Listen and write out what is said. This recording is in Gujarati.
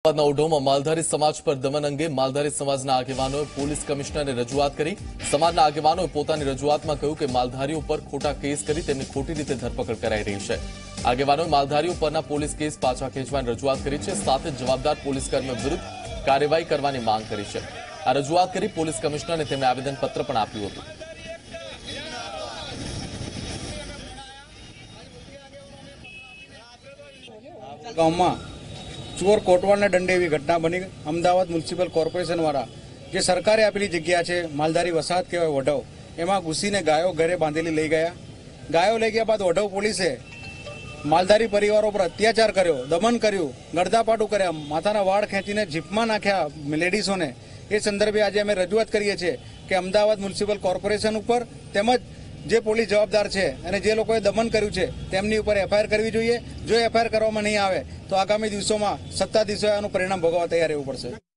અમદાવાદના ઓઢોમાં માલધારી સમાજ પર દમન અંગે માલધારી સમાજના આગેવાનોએ પોલીસ કમિશનરને રજૂઆત કરી. સમાજના આગેવાનોએ પોતાની રજૂઆતમાં કહ્યું કે માલધારીઓ પર ખોટા કેસ કરી તેમની ખોટી રીતે ધરપકડ કરાઈ રહી છે. આગેવાનોએ માલધારીઓ પરના પોલીસ કેસ પાછા ખેંચવાની રજૂઆત કરી છે, સાથે જવાબદાર પોલીસકર્મીઓ વિરુદ્ધ કાર્યવાહી કરવાની માંગ કરી છે. આ રજૂઆત કરી પોલીસ કમિશનરને તેમણે આવેદનપત્ર પણ આપ્યું હતું. ગામમાં ચોર કોટવાળના દંડે એવી ઘટના બની. અમદાવાદ મ્યુનિસિપલ કોર્પોરેશનવાળા જે સરકારે આપેલી જગ્યા છે, માલધારી વસાહત કહેવાય વઢવ, એમાં ઘૂસીને ગાયો ઘરે બાંધેલી લઈ ગયા. ગાયો લઈ ગયા બાદ વઢવ પોલીસે માલધારી પરિવારો પર અત્યાચાર કર્યો, દમન કર્યું ગડદાપાટું કર્યા, માથાના વાળ ખેંચીને જીપમાં નાખ્યા લેડીઝોને. એ સંદર્ભે આજે અમે રજૂઆત કરીએ છીએ કે અમદાવાદ મ્યુનિસિપલ કોર્પોરેશન ઉપર તેમજ જે પોલીસ જવાબદાર છે અને જે લોકોએ દમન કર્યું છે, તેમની ઉપર એફઆઈઆર કરવી જોઈએ. જો એફઆઈઆર કરવામાં નહીં આવે, તો આગામી દિવસોમાં સત્તાધીશોએ આનું પરિણામ ભોગવવા તૈયાર રહેવું પડશે.